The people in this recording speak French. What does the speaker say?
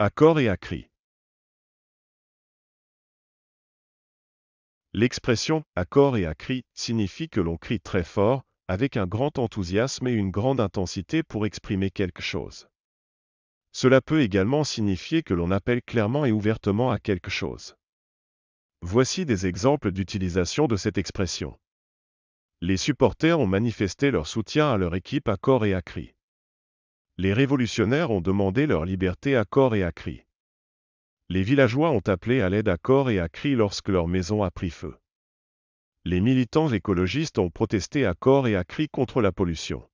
À corps et à cri. L'expression à corps et à cri signifie que l'on crie très fort, avec un grand enthousiasme et une grande intensité pour exprimer quelque chose. Cela peut également signifier que l'on appelle clairement et ouvertement à quelque chose. Voici des exemples d'utilisation de cette expression. Les supporters ont manifesté leur soutien à leur équipe à et à cri. Les révolutionnaires ont demandé leur liberté à corps et à cri. Les villageois ont appelé à l'aide à corps et à cri lorsque leur maison a pris feu. Les militants écologistes ont protesté à corps et à cri contre la pollution.